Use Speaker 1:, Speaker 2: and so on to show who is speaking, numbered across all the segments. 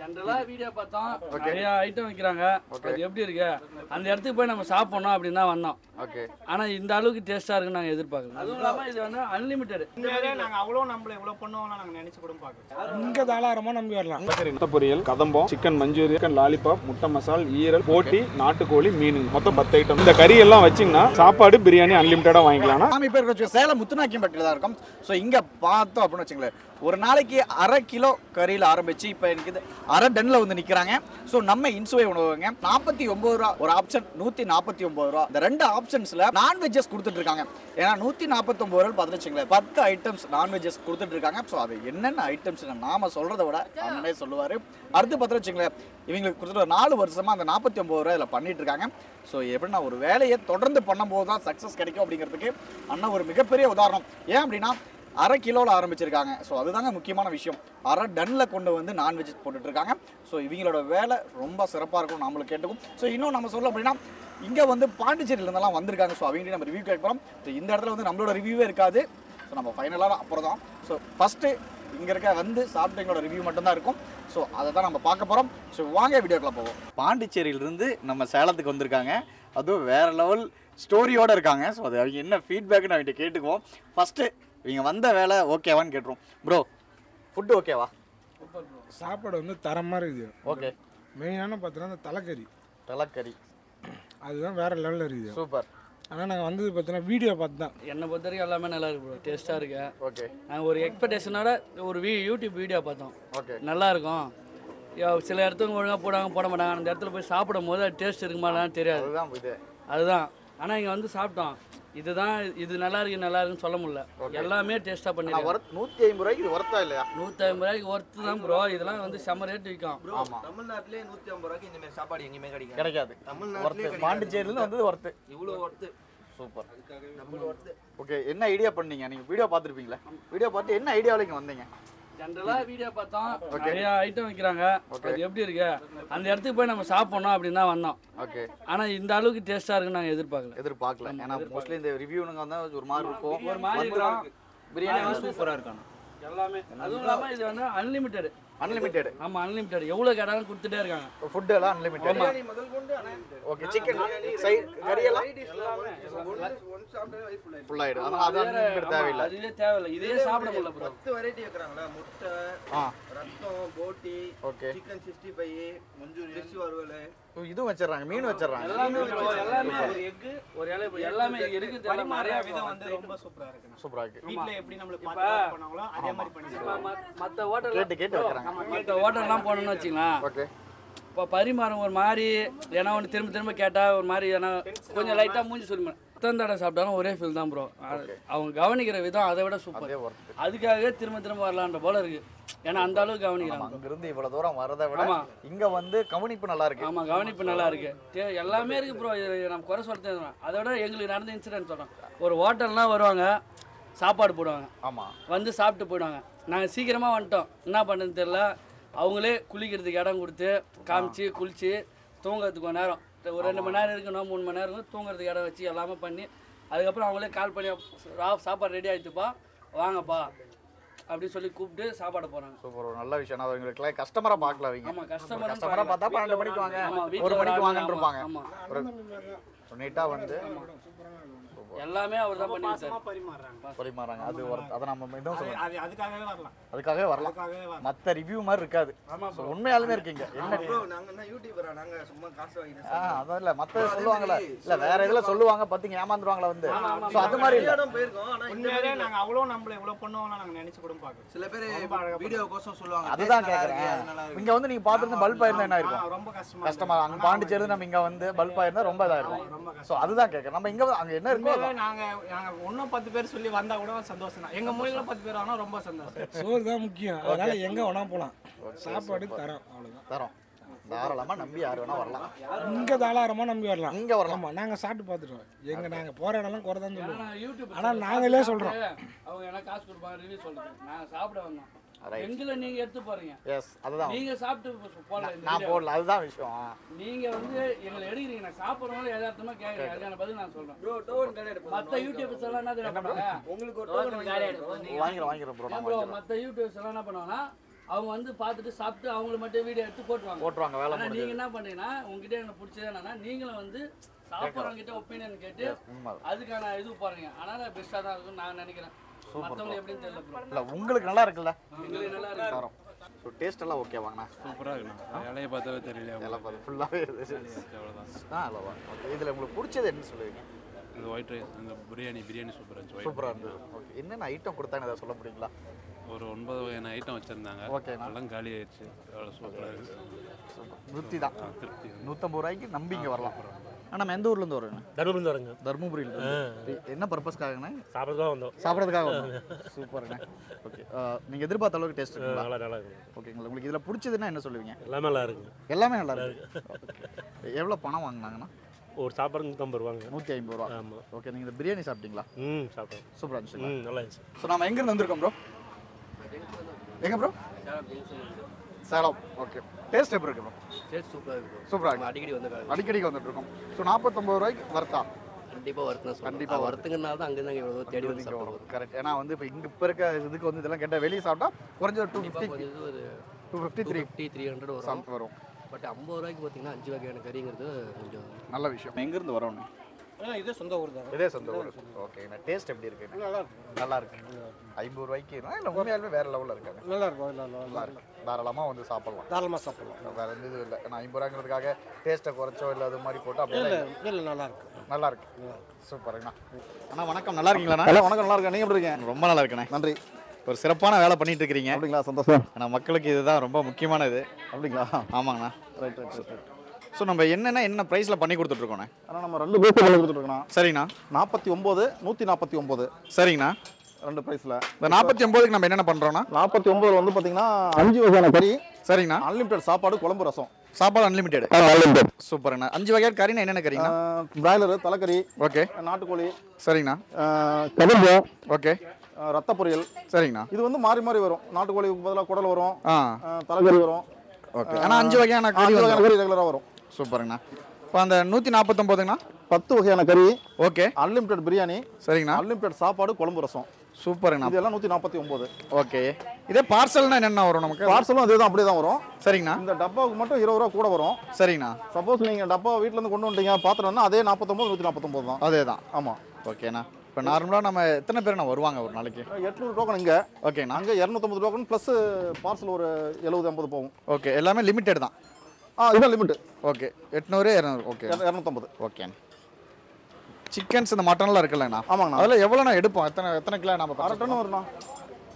Speaker 1: ஜென்ரலா வீடியோ பார்த்தோம். நிறைய ஐட்டம் வைக்கிறாங்க. அது எப்படி இருக்கு? அந்த இடத்துக்கு போய் நம்ம சாப்பிடணும் அப்படின்னு தான் வந்தோம்.
Speaker 2: ஓகே
Speaker 1: ஆனா இந்த அளவுக்கு டேஸ்டா இருக்குன்னு நாங்க எதிர்பார்க்கல. அதுவும் இல்லாம இது வந்து அன்லிமிட்டெட்
Speaker 3: நாங்க அவ்வளோ நம்மள இவ்வளோ பண்ணுவோம்லாம் நாங்க நினைச்சு கூட பார்க்கல.
Speaker 4: இங்கே தாராளமாக நம்பி வரலாம்.
Speaker 5: முட்டை பொரியல் கதம்பம் சிக்கன் மஞ்சூரி சிக்கன் லாலிபாப் முட்டை மசால் ஈரல் போட்டி நாட்டுக்கோழி மீன். மொத்தம் பத்து ஐட்டம் இந்த கறி எல்லாம் வச்சிங்கன்னா சாப்பாடு பிரியாணி அன்லிமிட்டடாக வாங்கிக்கலாம்.
Speaker 2: நாம இப்போ இருக்க சேலம் முத்துநாக்கியம்பட்டியில் தான் இருக்கோம். ஸோ இங்கே பார்த்தோம் அப்படின்னு வச்சுங்களேன். ஒரு நாளைக்கு அரை கிலோ கறியில் ஆரம்பிச்சு இப்போ எனக்கு அரை டன்ல வந்து நிற்கிறாங்க ஸோ நம்ம இன்சுவை உணவுங்க. நாற்பத்தி ஒம்பது ரூபா ஒரு ஆப்ஷன் நூற்றி நாற்பத்தி ஒம்பது ரூபா. இந்த ரெண்டு ஆப்ஷன்ஸில் நான்வெஜ்ஜஸ் கொடுத்துட்டு இருக்காங்க ஏன்னா நூற்றி நாற்பத்தொம்பது ரூபா பார்த்து வச்சுங்களேன் பத்து ஐட்டம்ஸ் நான்வெஜ்ஜஸ் கொடுத்துட்டு இருக்காங்க ஸோ அது என்னென்ன ஐட்டம்ஸ் நாம சொல்கிறத விட அண்ணனே சொல்லுவார். அடுத்து பார்த்து வச்சுங்களேன் இவங்களுக்கு கொடுத்துட்டு ஒரு நாலு வருஷமாக அந்த நாற்பத்தி ஒம்பது ரூபா இதில் பண்ணிட்டு இருக்காங்க ஸோ எப்படின்னா ஒரு வேலையை தொடர்ந்து பண்ணும்போது தான் சக்ஸஸ் கிடைக்கும் அப்படிங்கிறதுக்கு அண்ணன் ஒரு மிகப்பெரிய உதாரணம். ஏன் அப்படின்னா அரை கிலோவில் ஆரம்பிச்சிருக்காங்க. ஸோ அதுதாங்க முக்கியமான விஷயம். அரை டன்னில் கொண்டு வந்து நான்வெஜ் போட்டுட்ருக்காங்க. ஸோ இவங்களோட வேலை ரொம்ப சிறப்பாக இருக்கும் நம்மளுக்கு கேட்டுக்கும் ஸோ இன்னும் நம்ம சொல்ல அப்படின்னா இங்கே வந்து பாண்டிச்சேரியிலேருந்தெல்லாம் வந்திருக்காங்க. ஸோ அவங்க நம்ம ரிவ்யூ கேட்க போகிறோம் ஸோ இந்த இடத்துல வந்து நம்மளோட ரிவ்யூவே இருக்காது. ஸோ நம்ம ஃபைனலாக அப்புறம் தான். ஸோ ஃபஸ்ட்டு இங்கே இருக்க வந்து சாப்பிட்டவங்களோட ரிவ்யூ மட்டும்தான் இருக்கும். ஸோ அதை தான் நம்ம பார்க்க போகிறோம் ஸோ வாங்க வீடியோக்குள்ள போவோம். பாண்டிச்சேரியிலிருந்து நம்ம சேலத்துக்கு வந்திருக்காங்க. அதுவும் வேற லெவல் ஸ்டோரியோடு இருக்காங்க. ஸோ அது அவங்க என்ன ஃபீட்பேக்னு அவங்ககிட்ட கேட்டுக்குவோம். ஃபஸ்ட்டு இவங்க வந்த வேலை ஓகேவான்னு கேட்டுருவோம் ப்ரோ ஃபுட்டு ஓகேவா?
Speaker 4: சாப்பாடு வந்து தரமாக இருக்குது.
Speaker 2: ஓகே
Speaker 4: மெயினான பார்த்தீங்கன்னா இந்த தலைக்கறி.
Speaker 2: தலைக்கறி.
Speaker 4: அதுதான் வேற லெவலில் இருக்குது.
Speaker 2: சூப்பர்
Speaker 4: ஆனால் நாங்கள் வந்தது பார்த்தீங்கன்னா வீடியோ பார்த்து தான்
Speaker 1: என்னை பொறுத்த வரைக்கும் எல்லாமே நல்லா இருக்கு ப்ரோ டேஸ்டா இருக்கு.
Speaker 2: ஓகே
Speaker 1: நாங்கள் ஒரு எக்ஸ்பெக்டேஷனோட ஒரு வீ யூடியூப் வீடியோ பார்த்தோம்.
Speaker 2: ஓகே
Speaker 1: நல்லா இருக்கும். சில இடத்துக்கு ஒழுங்காக போடாங்க போட மாட்டாங்க. அந்த இடத்துல போய் சாப்பிடும் போது அது டேஸ்ட் இருக்குமான்னு தெரியாது.
Speaker 2: அதுதான் இது.
Speaker 1: அதுதான். ஆனால் இங்கே வந்து சாப்பிட்டோம். இதுதான் இது நல்லா இருக்கு நல்லா இருக்குன்னு சொல்ல முடியல. எல்லாமே டேஸ்ட்டாக
Speaker 2: ஒர்த் நூற்றி ஐம்பது ரூபாய்க்கு இது ஒர்த்தா இல்லையா?
Speaker 1: நூற்றி ஐம்பது ரூபாய்க்கு ஒர்த்து தான் ப்ரோ இதெல்லாம் வந்து செம்ம ரேட் விற்கும்
Speaker 6: தமிழ்நாட்டிலே நூத்தி ஐம்பது ரூபாய்க்கு இந்த மாதிரி சாப்பாடு எங்கேயுமே கிடைக்கும்
Speaker 2: கிடைக்காது.
Speaker 6: தமிழ்நாட்டிலே
Speaker 2: ஒர்த்து பாண்டிச்சேரியிலேருந்து வந்தது ஒர்த்து
Speaker 6: இவ்வளோ ஒர்த்து
Speaker 2: சூப்பர் ஓகே என்ன ஐடியா பண்ணீங்க? நீங்கள் வீடியோ பார்த்துருப்பீங்களா? வீடியோ பார்த்து என்ன ஐடியாவில் இங்கே வந்தீங்க?
Speaker 1: ஜென்ரலாக வீடியோ பார்த்தோம். நிறைய ஐட்டம் வைக்கிறாங்க. அது எப்படி இருக்கு? அந்த இடத்துக்கு போய் நம்ம சாப்பிடணும் அப்படின்னு தான் வந்தோம்.
Speaker 2: ஓகே
Speaker 1: ஆனால் இந்த அளவுக்கு டேஸ்ட்டாக இருக்குன்னு நாங்கள் எதிர்பார்க்கல.
Speaker 2: எதிர்பார்க்கல. ஏன்னா மோஸ்ட்லி இந்த ரிவ்யூனுங்க வந்து ஒரு மாதிரி இருக்கும்.
Speaker 1: ஒரு மாதிரி இருக்கும்.
Speaker 2: பிரியாணி
Speaker 6: சூப்பரா இருக்கானு
Speaker 1: எல்லாமே. அதுவும் இல்லாமல் இது வந்து அன்லிமிட்டெட்
Speaker 2: அன்லிமிட்டெட்
Speaker 1: ஆமாம் அன்லிமிட்டெட் எவ்வளோ கேட்டாலும் கொடுத்துட்டே இருக்காங்க.
Speaker 2: ஃபுட் எல்லாம் அன்லிமிட்டெட்
Speaker 6: பிரியாணி முதல் கொண்டு
Speaker 2: ஓகே சிக்கன் சைட் கறி எல்லாம். ஃபுல் ஆயிடும். அதனால அது அன்லிமிட்டட் தேவையில்லை.
Speaker 1: அதுவே தேவையில்லை. இதே சாப்பிட முடியல ப்ரோ.
Speaker 6: பத்து வெரைட்டி வைக்கிறாங்களா முட்டை ரத்தம் போட்டி
Speaker 2: okay
Speaker 6: chicken sixty five manchurian fish வறுவல்.
Speaker 2: இதுவும் வச்சிடுறாங்க மீன் வச்சிடுறாங்க.
Speaker 1: எல்லாமே எல்லாமே ஒரு இலை எல்லாமே எல்லாமே
Speaker 3: பரிமாற
Speaker 1: நிறைய
Speaker 3: விதம் வந்து ரொம்ப சூப்பரா இருக்கு
Speaker 2: சூப்பரா இருக்கு.
Speaker 3: வீட்ல எப்படி நம்மளுக்கு பார்த்து பண்ணாங்களோ அதே மாதிரி பண்ணிருக்காங்க
Speaker 1: மற்ற ஹோட்டல்
Speaker 2: கேட்டு கேட்டு வைக்கிறாங்க.
Speaker 1: மற்ற ஹோட்டல்லாம் போனோம்னு வச்சுங்களேன்.
Speaker 2: ஓகே.
Speaker 1: இப்போ பரிமாறம் ஒரு மாதிரி ஏன்னா ஒன்று திரும்ப திரும்ப கேட்டால் ஒரு மாதிரி ஏன்னா கொஞ்சம் லைட்டாக மூஞ்சி சொல்லி எத்தனை தடவை சாப்பிட்டாலும் ஒரே ஃபீல் தான் ப்ரோ அவங்க கவனிக்கிற விதம் அதை விட சூப்பர்
Speaker 2: அதே ஒர்த்து
Speaker 1: அதுக்காகவே திரும்ப திரும்ப வரலான்ற போல இருக்கு. ஏன்னா அந்த அளவுக்கு கவனிக்கிறாங்க.
Speaker 2: அங்கிருந்து இவ்வளவு தூரம் வரதை விட
Speaker 1: ஆமா.
Speaker 2: இங்க வந்து கவனிப்பு நல்லா இருக்கு.
Speaker 1: ஆமாம் கவனிப்பு நல்லா இருக்கு. எல்லாமே இருக்கு ப்ரோ நம்ம குறை சொல்லிட்டே. அதை விட எங்களுக்கு நடந்த இன்சிடென்ட் சொல்கிறோம் ஒரு ஹோட்டல்லாம் வருவாங்க சாப்பாடு போடுவாங்க.
Speaker 2: ஆமா.
Speaker 1: வந்து சாப்பிட்டு போயிடுவாங்க. நாங்கள் சீக்கிரமாக வந்துட்டோம். என்ன பண்ணுறதுன்னு தெரில அவங்களே குளிக்கிறதுக்கு இடம் கொடுத்து காமிச்சு குளிச்சு தூங்குறதுக்கு நேரம். ஒரு ரெண்டு மணி நேரம் இருக்கணும் மூணு மணி நேரம் இருக்கும் தூங்குறதுக்கு இடம் வச்சு எல்லாமே பண்ணி அதுக்கப்புறம் அவங்களே கால் பண்ணி "ரா- சாப்பாடு ரெடி ஆயிடுச்சுப்பா வாங்கப்பா அப்படின்னு சொல்லி கூப்பிட்டு சாப்பாடு போகிறாங்க
Speaker 2: சூப்பர் ஒரு நல்ல விஷயம். நான் அவங்களுக்கு கஸ்டமரா பார்க்கல அவங்க.
Speaker 1: ஆமாம் கஸ்டமர்
Speaker 2: கஸ்டமரா பார்த்தா பன்னெண்டு மணிக்கு வாங்க. ஒரு மணிக்கு வாங்கன்னு இருப்பாங்க.
Speaker 1: ஆமாம்
Speaker 2: நீட்டா வந்து
Speaker 1: எல்லாமே அவர் தான் பண்ணி
Speaker 3: பாசமா
Speaker 1: கொடுத்தாரு.
Speaker 3: பரிமாறுறாங்க.
Speaker 2: பரிமாறாங்க. அது ஒரு அதை நம்ம இதுவும்
Speaker 3: அது அதுக்காகவே வரலாம்.
Speaker 2: அதுக்காகவே வரலாம். மத்த ரிவ்யூ மாதிரி இருக்காது. உண்மையாலுமே இருக்கீங்க. என்ன
Speaker 6: ப்ரோ நாங்க என்ன யூடியூபரா நாங்க சும்மா காசு வாங்கிட்டு
Speaker 2: ஆ அதான் இல்ல. மத்த சொல்லுவாங்கல்ல. இல்ல வேற இதுல சொல்லுவாங்க பாத்தீங்க ஏமாந்துருவாங்களா வந்து? சோ அது மாதிரி இல்ல.
Speaker 6: இடம் போயிருக்கோம். ஆனா இந்த
Speaker 3: உண்மையாவே நாங்க அவ்வளோ நம்மள இவ்வளோ பண்ணுவோம்லாம் நாங்க நினைச்சு கூட பார்க்கல.
Speaker 6: சில பேர் வீடியோ கோசம் சொல்லுவாங்க.
Speaker 2: அதுதான் கேக்குறேன். இங்க வந்து நீங்க பாத்துருந்து பல்ப் ஆயிருந்தா என்ன இருக்கும்
Speaker 3: ரொம்ப கஷ்டமா
Speaker 2: கஷ்டமா அங்க பாண்டிச்சேரி நம்ம இங்க வந்து பல்ப் ஆயிருந்தா ரொம்ப இதா இருக்கும் சோ அதுதான் கேக்குறேன். நம்ம இங்க அங்க என்ன இருக்கோ
Speaker 3: உண்மையாவே நாங்க நாங்க இன்னும் பத்து பேர் சொல்லி வந்தா கூட சந்தோஷம் தான். எங்க மூலிகளை பத்து பேர் ஆனா ரொம்ப சந்தோஷம்.
Speaker 4: சோறு தான் முக்கியம். அதனால எங்கே வேணா போகலாம் சாப்பாடு தரம் அவ்வளோதான்
Speaker 2: தரோம். தாராளமா நம்பி யாரு வேணா வரலாம்.
Speaker 4: இங்கே தாராளமாக நம்பி வரலாம்.
Speaker 2: இங்க வரலாம்.
Speaker 4: நாங்கள் சாப்பிட்டு பார்த்துட்டோம். எங்கள் நாங்கள் போகிற இடம்லாம் குறை தான் சொல்லுவோம்.
Speaker 1: ஆனா யூடியூப்
Speaker 4: ஆனா நாங்களே சொல்றோம்.
Speaker 1: அவங்க என்ன காசு கொடுப்பாங்க ரிவ்யூ சொல்றது. நாங்க சாப்பிட வந்தோம். எங்களை நீங்க எடுத்து போறீங்க
Speaker 2: எஸ் அதுதான்.
Speaker 1: நீங்க சாப்பிட்டு போடல இந்த
Speaker 2: நான். போடல அதுதான் விஷயம்.
Speaker 1: நீங்க வந்து எங்களை எடுக்கிறீங்க. நான் சாப்பிடுறவங்க யதார்த்தமா கேக்குறீங்க அதுக்கான பதில் நான் சொல்றேன்.
Speaker 6: ப்ரோ டோன் கடை எடுப்போம்.
Speaker 1: மத்த யூடியூபர்ஸ் எல்லாம் என்ன தெரியுமா பண்ணுவாங்க?
Speaker 6: உங்களுக்கு ஒரு டோன்
Speaker 2: வாங்கிக்கிறோம் வாங்கிக்கிறோம் ப்ரோ
Speaker 1: ஏன் bro, மத்த யூடியூபர்ஸ் எல்லாம் என்ன பண்ணுவாங்கன்னா அவங்க வந்து பார்த்துட்டு சாப்பிட்டு அவங்கள மட்டும் வீடியோ எடுத்து போட்டுருவாங்க.
Speaker 2: போட்டுருவாங்க வேலை
Speaker 1: நீங்க என்ன பண்றீங்கன்னா உங்ககிட்ட எனக்கு பிடிச்சது என்னன்னா நீங்களும் வந்து சாப்பிட்றவங்க கிட்ட ஒப்பீனியன் கேட்டு அதுக்கான இது பாருங்க. அதனால பெஸ்ட்டாக தான் இருக்கும்னு நான் நினைக்கிறேன். மற்றவங்க எப்படின்னு தெரியல ப்ரோ
Speaker 2: இல்லை உங்களுக்கு நல்லா இருக்குல்ல?
Speaker 1: நல்லா
Speaker 2: ஸோ டேஸ்ட் எல்லாம் ஓகே வாங்கண்ணா.
Speaker 7: சூப்பராக இருக்குண்ணா. இலையை பார்த்தாவே தெரியல
Speaker 2: எல்லாம் பார்த்து ஃபுல்லாகவே ஆ ஓகே இதில் உங்களுக்கு பிடிச்சது என்ன சொல்லுவீங்க?
Speaker 7: இந்த ஒயிட் ரைஸ் இந்த பிரியாணி பிரியாணி சூப்பராக இருந்துச்சு
Speaker 2: சூப்பராக இருந்தது. ஓகே என்னென்ன ஐட்டம் கொடுத்தாங்க அதை சொல்ல முடியுங்களா?
Speaker 7: ஒரு ஒன்பது வகையான ஐட்டம் வச்சுருந்தாங்க.
Speaker 2: ஓகேண்ணா.
Speaker 7: எல்லாம் காலி ஆயிடுச்சு அவ்வளோ சூப்பராக இருக்குது
Speaker 2: சூப்பர் திருப்தி தான்.
Speaker 7: திருப்தி.
Speaker 2: நூற்றம்பது ரூபாய்க்கு நம்பி இங்கே வரலாம் நம்ம எந்த ஊர்லேருந்து வரோங்க
Speaker 8: தர்மபுரி வரங்க.
Speaker 2: தருமபுரியில் என்ன பர்பஸ்க்காகண்ணே?
Speaker 8: சாப்பிட்றது தான் வந்தோம்.
Speaker 2: சாப்பிட்றதுக்காக வந்தோம். சூப்பருங்க ஓகே. நீங்கள் எதிர்பார்த்த அளவுக்கு டேஸ்ட்
Speaker 8: நல்லா நல்லா இருக்கு
Speaker 2: ஓகேங்களா. உங்களுக்கு இதில் பிடிச்சதுன்னா என்ன சொல்லுவீங்க?
Speaker 8: எல்லாமே நல்லா இருக்குங்க.
Speaker 2: எல்லாமே நல்லா இருக்கு. எவ்வளோ பணம் வாங்கினாங்கண்ணா?
Speaker 8: ஒரு சாப்பாடு நூற்றம்பது ரூபாங்க.
Speaker 2: நூற்றி ஐம்பது ரூபா.
Speaker 8: ஆமாம்
Speaker 2: ஓகே நீங்கள் இந்த பிரியாணி சாப்பிட்டீங்களா?
Speaker 8: ம் சாப்பிட்டோம்.
Speaker 2: சூப்பராக இருந்துச்சுங்களா?
Speaker 8: ம் நல்லா இருந்துச்சு.
Speaker 2: ஸோ நம்ம எங்கேருந்து வந்திருக்கோம் ப்ரோ எங்க ப்ரோ சேலம் ஓகே டேஸ்ட் எப்படி இருக்கு
Speaker 9: டேஸ்ட் சூப்பராக இருக்கும்
Speaker 2: சூப்பராக இருக்கு
Speaker 9: அடிக்கடி வந்து
Speaker 2: அடிக்கடிக்கு வந்துட்டு இருக்கோம். ஸோ நாற்பத்தொம்பது ரூபாய்க்கு வர்த்தா
Speaker 9: கண்டிப்பாக வருத்தம்
Speaker 2: கண்டிப்பா
Speaker 9: கண்டிப்பாக வருத்துங்கனால தான் அங்கே தான் இவ்வளோ தேடி வந்து சாப்பிடுவோம்
Speaker 2: கரெக்ட் ஏன்னா வந்து இப்போ இங்கே இப்போ இருக்க இதுக்கு வந்து இதெல்லாம் கேட்டால் வெளியே சாப்பிட்டா குறைஞ்சது டூ ஃபிஃப்டி
Speaker 9: ஒரு
Speaker 2: two fifty three
Speaker 9: fifty three hundred வரும்.
Speaker 2: வரும்.
Speaker 9: பட் ஐம்பது ரூபாய்க்கு பார்த்தீங்கன்னா அஞ்சு வகையான கறிங்கிறது கொஞ்சம்
Speaker 2: நல்ல விஷயம். எங்கேருந்து வரோம்?
Speaker 3: இதே சொந்த ஊர் தான்.
Speaker 2: இதே சொந்த ஊர். ஓகே டேஸ்ட் எப்படி இருக்கு? நல்லா இருக்கு ஐம்பது ரூபாய்க்கு இல்லை உண்மையாலுமே வேற லெவலில் இருக்காங்க.
Speaker 4: நல்லா இருக்கும் நல்லா
Speaker 2: நல்லா இருக்கு தாராளமாக வந்து சாப்பிடலாம்.
Speaker 4: தாராளமாக சாப்பிடலாம்.
Speaker 2: வேற எந்த இதுவும் இல்லை. ஏன்னா ஐம்பது ரூபாங்கிறதுக்காக டேஸ்ட்டை குறைச்சோ இல்லை அது மாதிரி போட்டு அப்படியே
Speaker 4: இல்லை இல்லை நல்லா இருக்கு
Speaker 2: நல்லா இருக்கு சூப்பருங்கண்ணா அண்ணா வணக்கம். நல்லா இருக்கீங்களா
Speaker 10: ஹலோ வணக்கம். நல்லா இருக்கேன். நீங்கள் எப்படி இருக்கீங்க?
Speaker 2: ரொம்ப நல்லா இருக்கண்ணே
Speaker 10: நன்றி.
Speaker 2: ஒரு சிறப்பான வேலை பண்ணிட்டு இருக்கிறீங்க
Speaker 10: அப்படிங்களா? சந்தோஷம்.
Speaker 2: ஆனால் மக்களுக்கு இதுதான் ரொம்ப முக்கியமானது.
Speaker 10: அப்படிங்களா?
Speaker 2: ஆமாங்கண்ணா.
Speaker 10: ரைட் ரைட் ரைட்
Speaker 2: ஸோ நம்ம என்னென்ன என்ன ப்ரைஸில் பண்ணி கொடுத்துட்ருக்கோண்ணே
Speaker 10: ஆனால் நம்ம ரெண்டு பேர் பண்ணி கொடுத்துருக்கோம்
Speaker 2: சரிங்கண்ணா
Speaker 10: நாற்பத்தி ஒம்பது நூற்றி நாற்பத்தி ஒம்பது.
Speaker 2: சரிங்கண்ணா.
Speaker 10: ரெண்டு ப்ரைஸில்
Speaker 2: இந்த நாற்பத்தி ஒம்போதுக்கு நம்ம என்னென்ன பண்ணுறோண்ணா
Speaker 10: நாற்பத்தி ஒம்பதுல வந்து பார்த்தீங்கன்னா அஞ்சு வகையான கறி
Speaker 2: சரிங்கண்ணா.
Speaker 10: அன்லிமிட்டட் சாப்பாடு குழம்பு ரசம்.
Speaker 2: சாப்பாடு அன்லிமிட்டெட்
Speaker 10: அன்லிமிட்டட்
Speaker 2: சூப்பருங்கண்ணா அஞ்சு வகையான கறினா என்னென்ன கறிங்கண்ணா?
Speaker 10: Broiler தலைக்கறி
Speaker 2: okay.
Speaker 10: நாட்டுக்கோழி
Speaker 2: சரிங்கண்ணா.
Speaker 10: கதம்பம்
Speaker 2: ஓகே.
Speaker 10: ரத்த பொரியல்.
Speaker 2: சரிங்கண்ணா.
Speaker 10: இது வந்து மாறி மாறி வரும். நாட்டுக்கோழிக்கு பதிலாக குடல் வரும். தலைக்கறி வரும்.
Speaker 2: ஓகே. ஆனால் அஞ்சு வகையான. கறி
Speaker 10: ரெகுலராக வரும்.
Speaker 2: சூப்பருங்கண்ணா. இப்போ அந்த நூற்றி நாற்பத்தொம்போதுங்கண்ணா
Speaker 10: பத்து வகையான கறி
Speaker 2: ஓகே.
Speaker 10: அன்லிமிட்டட் பிரியாணி
Speaker 2: சரிங்கண்ணா.
Speaker 10: அன்லிமிட்டட் சாப்பாடு குழம்பு ரசம்.
Speaker 2: சூப்பருங்கண்ணா.
Speaker 10: இது எல்லாம் நூற்றி நாற்பத்தி ஒம்பது
Speaker 2: ஓகே. இதே பார்சல்னா என்னென்ன வரும் நமக்கு?
Speaker 10: பார்சலும் அதே தான் அப்படியே தான் வரும்.
Speaker 2: சரிங்கண்ணா.
Speaker 10: இந்த டப்பாவுக்கு மட்டும் இருபது ரூபா கூட வரும்.
Speaker 2: சரிங்கண்ணா.
Speaker 10: சப்போஸ் நீங்கள் டப்பா வீட்டிலேருந்து கொண்டு வந்துட்டீங்க பாத்திரம்னா அதே நாற்பத்தொம்பது நூற்றி நாற்பத்தொம்பது தான்.
Speaker 2: அதே தான்
Speaker 10: ஆமாம்
Speaker 2: ஓகேண்ணா. இப்போ நார்மலாக நம்ம எத்தனை பேர்ண்ணா வருவாங்க ஒரு நாளைக்கு?
Speaker 10: எட்நூறு டோக்கன் இங்கே.
Speaker 2: ஓகேண்ணா.
Speaker 10: அங்கே இரநூத்தம்பது டோக்கன் ப்ளஸ் பார்சல் ஒரு எழுபது எண்பது போகும்.
Speaker 2: ஓகே. எல்லாமே லிமிட்டட் தான்.
Speaker 10: ஆ இதுதான் லிமிட்டு
Speaker 2: ஓகே. எட்நூறு இரநூறு. ஓகே.
Speaker 10: இரநூத்தம்பது.
Speaker 2: ஓகே. சிக்கன்ஸ் இந்த மட்டன்லாம் இருக்குல்லண்ணா.
Speaker 10: ஆமாங்கண்ணா.
Speaker 2: அதில் எவ்வளோண்ணா எடுப்போம்? எத்தனை எத்தனை கிலோ நம்ம
Speaker 10: அரை டன்? வரும்ண்ணா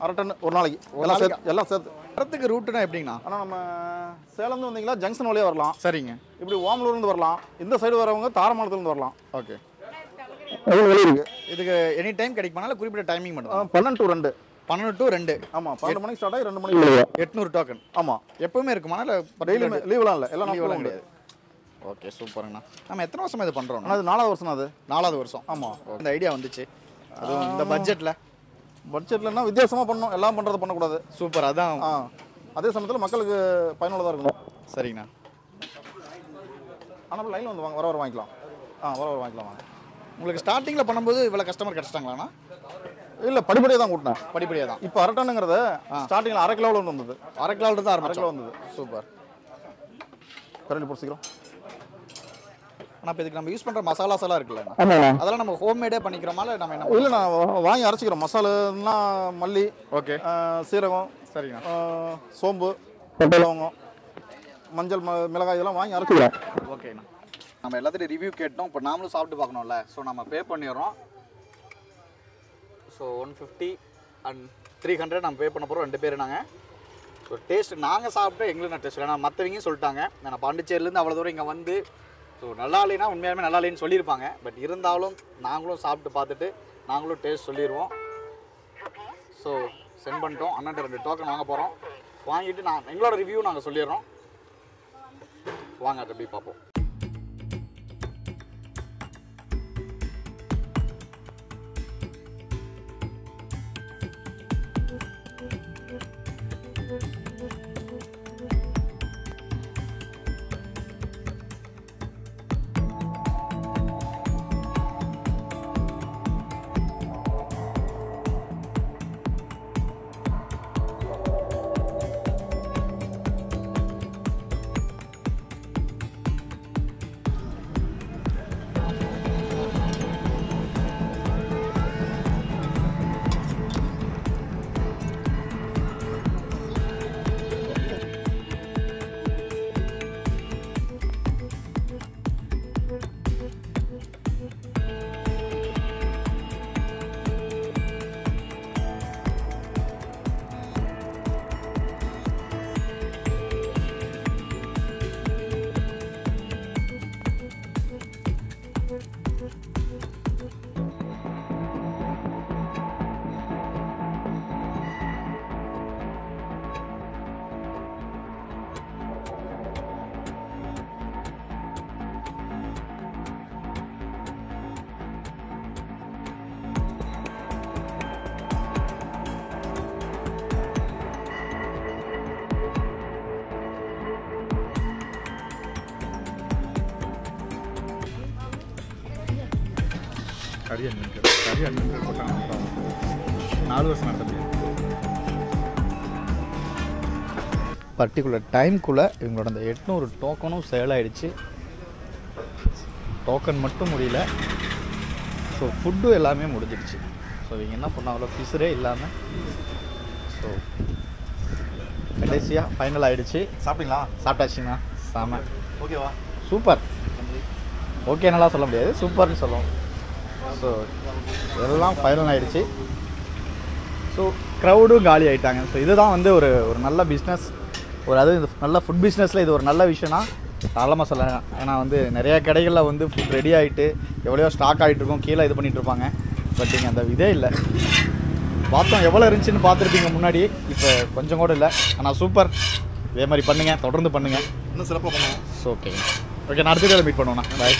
Speaker 10: அரை டன் ஒரு நாளைக்கு. எல்லாம்? சேர்த்து எல்லாம் சேர்த்து.
Speaker 2: வரத்துக்கு ரூட்டுனா எப்படிங்கண்ணா?
Speaker 10: ஆனால் நம்ம சேலம்னு வந்தீங்களா? ஜங்ஷன் வழியாக வரலாம்.
Speaker 2: சரிங்க.
Speaker 10: இப்படி ஓமலூர்லேருந்து வரலாம். இந்த சைடு வரவங்க தாரமங்கலத்துலேருந்து வரலாம்.
Speaker 2: ஓகே. இதுக்கு எனி டைம் கிடைக்குமா? இல்லை குறிப்பிட்ட டைமிங் மட்டும்
Speaker 10: பன்னெண்டு டு ரெண்டு.
Speaker 2: பன்னெண்டு டு ரெண்டு.
Speaker 10: ஆமாம் பன்னெண்டு மணிக்கு ஸ்டார்ட் ஆகி ரெண்டு மணிக்கு
Speaker 2: எட்நூறு டோக்கன்
Speaker 10: ஆமாம்
Speaker 2: எப்பவுமே இருக்குமா? இல்லை
Speaker 10: டெய்லியுமே லீவ்லாம் இல்லை. எல்லாம் நாட்களும்
Speaker 2: கிடையாது. ஓகே சூப்பருங்கண்ணா நம்ம எத்தனை வருஷமா இது பண்ணுறோம்
Speaker 10: அது நாலாவது வருஷம் அது
Speaker 2: நாலாவது வருஷம்.
Speaker 10: ஆமாம்
Speaker 2: இந்த ஐடியா வந்துச்சு. அதுவும் இந்த பட்ஜெட்டில்
Speaker 10: பட்ஜெட்லன்னா வித்தியாசமாக பண்ணணும். எல்லாம் பண்ணுறது பண்ணக்கூடாது.
Speaker 2: சூப்பர் அதான்.
Speaker 10: ஆ. அதே சமயத்தில் மக்களுக்கு பயனுள்ளதாக இருக்கணும்.
Speaker 2: சரிங்கண்ணா.
Speaker 10: ஆனால் லைனில் வந்து வாங்க வர வர வாங்கிக்கலாம். ஆ வர வர வாங்கிக்கலாம் வாங்க.
Speaker 2: உங்களுக்கு ஸ்டார்டிங்கில் பண்ணும்போது இவ்வளோ கஸ்டமர் கிடச்சிட்டாங்களாண்ணா?
Speaker 10: இல்லை படிப்படியாக தான் கூட்டினேன்.
Speaker 2: படிப்படியாக தான்.
Speaker 10: இப்போ அரை டன்னுங்கிறது ஸ்டார்டிங்கில் அரை கிலோவில் இருந்து வந்தது.
Speaker 2: அரை கிலோவில் தான்
Speaker 10: அரை கிலோ
Speaker 2: ஆரம்பிச்சோம்
Speaker 10: வந்தது.
Speaker 2: சூப்பர்.
Speaker 10: கரண்டி பிடிச்சிக்கிறோம்.
Speaker 2: ஆனால் இப்போ இதுக்கு நம்ம யூஸ் பண்ணுற மசாலாஸ் எல்லாம் இருக்குல்ல அதெல்லாம் நம்ம ஹோம்மேடே பண்ணிக்கிறோமா இல்லை நம்ம என்ன
Speaker 10: இல்லை நான் வாங்கி அரைச்சிக்கிறோம். மசாலான்னா மல்லி
Speaker 2: ஓகே.
Speaker 10: சீரகம்
Speaker 2: சரிங்கண்ணா
Speaker 10: ஆ, சோம்பு பட்டை லவங்கம் மஞ்சள் மிளகாய் இதெல்லாம் வாங்கி அரைச்சிக்கிறோம்.
Speaker 2: ஓகேண்ணா. நம்ம எல்லாத்தையும் ரிவ்யூ கேட்டோம். இப்போ நாமளும் சாப்பிட்டு பார்க்கணும்ல. ஸோ நம்ம பே பண்ணிடுறோம். So one fifty and three hundred நம்ம பே பண்ண போகிறோம் ரெண்டு பேர் நாங்கள் ஸோ டேஸ்ட் நாங்கள் சாப்பிட்டு எங்களுக்கு நான் டேஸ்ட் ஏன்னா மற்றவங்க சொல்லிட்டாங்க. நான் பாண்டிச்சேரியிலேருந்து அவ்வளோ தூரம் இங்கே வந்து ஸோ நல்லா இல்லைன்னா உண்மையாலுமே நல்லா இல்லைன்னு சொல்லியிருப்பாங்க. பட் இருந்தாலும் நாங்களும் சாப்பிட்டு பார்த்துட்டு நாங்களும் டேஸ்ட் சொல்லிடுவோம் ஸோ சென்ட் பண்ணிட்டோம். அண்ணன் ரெண்டு டோக்கன் வாங்க போகிறோம் வாங்கிட்டு நான் எங்களோட ரிவ்யூ நாங்கள் சொல்லிடுறோம். வாங்க அதை எப்படி பார்ப்போம். கறி அன்லிமிட்டட் கறி அன்லிமிட்டட் போட்டாங்க நாலு வருஷம் நடந்தது பர்டிகுலர் டைம்குள்ளே இவங்களோட அந்த எட்நூறு டோக்கனும் சேல் ஆயிடுச்சு. டோக்கன் மட்டும் முடியல. ஸோ ஃபுட்டு எல்லாமே முடிஞ்சிடுச்சு. ஸோ இவங்க என்ன பண்ணாங்களோ ஃபிஷரே இல்லாமல் ஸோ கடைசியாக ஃபைனல் ஆயிடுச்சு.
Speaker 10: சாப்பிட்டீங்களா?
Speaker 2: சாப்பிட்டாச்சுங்கண்ணா. சாம.
Speaker 10: ஓகேவா?
Speaker 2: சூப்பர் ஓகே நல்லா சொல்ல முடியாது. சூப்பர்னு சொல்லுவோம். ஸோ எல்லாம் ஃபைனல் ஆயிடுச்சு. ஸோ க்ரௌடும் காலி ஆயிட்டாங்க. ஸோ இதுதான் வந்து ஒரு ஒரு நல்ல பிஸ்னஸ் ஒரு அது இந்த நல்ல ஃபுட் பிஸ்னஸில் இது ஒரு நல்ல விஷயம்னா தாராளமாக சொல்லலாம். ஏன்னா வந்து நிறைய கடைகளில் வந்து ஃபுட் ரெடி ஆகிட்டு எவ்வளோ ஸ்டாக் ஆகிட்டு இருக்கும் கீழே இது பண்ணிட்டு இருப்பாங்க. பட் இங்கே அந்த இதே இல்லை. பார்த்தோம் எவ்வளோ இருந்துச்சுன்னு பார்த்துருப்பீங்க முன்னாடி. இப்போ கொஞ்சம் கூட இல்லை. ஆனால் சூப்பர் இதே மாதிரி பண்ணுங்கள் தொடர்ந்து பண்ணுங்கள்
Speaker 10: இன்னும் சிறப்பாக பண்ணுவோம்
Speaker 2: ஸோ ஓகே ஓகே நான் அடுத்த மீட் பண்ணுவோண்ணா பாய்